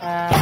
Uh,